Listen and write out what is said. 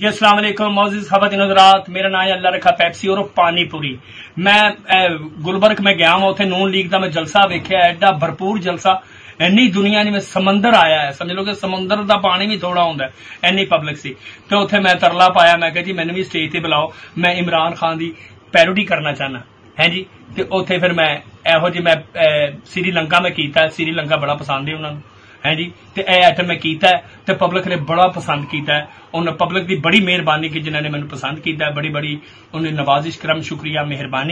जी अस्सलाम वालेकुम मौजूद खबत नजरात मेरा नाम है अल्लाह रखा पैप्सी और पानीपुरी मैं ਅਹ, ਗੁਲਬਰਗ ਮੈਂ ਗਿਆ ਹਾਂ ਉੱਥੇ ਨੂਨ ਲੀਗ ਦਾ ਮੈਂ ਜਲਸਾ ਵੇਖਿਆ ਐਡਾ ਭਰਪੂਰ ਜਲਸਾ ਇੰਨੀ ਦੁਨੀਆ ਨਹੀਂ ਮੈਂ ਸਮੁੰਦਰ ਆਇਆ ਹੈ ਸਮਝ ਲਓ ਕਿ ਸਮੁੰਦਰ ਦਾ ਪਾਣੀ ਵੀ ਥੋੜਾ ਹੁੰਦਾ ਹੈ ਇੰਨੀ ਪਬਲਿਕ ਸੀ ਤੇ ਉੱਥੇ ਮੈਂ ਤਰਲਾ ਪਾਇਆ ਮੈਂ ਕਿਹਾ ਜੀ ਮੈਨੂੰ ਵੀ ਸਟੇਜ ਤੇ ਬੁਲਾਓ ਮੈਂ ਇਮਰਾਨ ਖਾਨ ਦੀ ਪੈਰੋਡੀ ਕਰਨਾ ਚਾਹਨਾ ਹੈ ਜੀ ਤੇ ਉੱਥੇ ਫਿਰ ਮੈਂ ਇਹੋ ਜਿਹੀ ਮੈਂ ਅਹ, ਸ੍ਰੀਲੰਕਾ ਮੈਂ ਕੀਤਾ ਸ੍ਰੀਲੰਕਾ ਬੜਾ ਪਸੰਦ ਹੈ ਉਹਨਾਂ ਨੂੰ ਹੈ ਜੀ? ਤੇ ਇਹ ਆਈਟਮ ਮੈਂ ਕੀਤਾ ਤੇ ਪਬਲਿਕ ਨੇ ਬੜਾ ਪਸੰਦ ਕੀਤਾ ਹੈ। ਉਹਨਾਂ ਪਬਲਿਕ ਦੀ ਬੜੀ ਮਿਹਰਬਾਨੀ ਕਿ ਜਿਨ੍ਹਾਂ ਨੇ ਮੈਨੂੰ ਪਸੰਦ ਕੀਤਾ ਬੜੀ ਬੜੀ ਉਹਨੇ ਨਵਾਜ਼ਿਸ਼ ਕਰਮ ਸ਼ੁਕਰੀਆ, ਮਿਹਰਬਾਨੀ।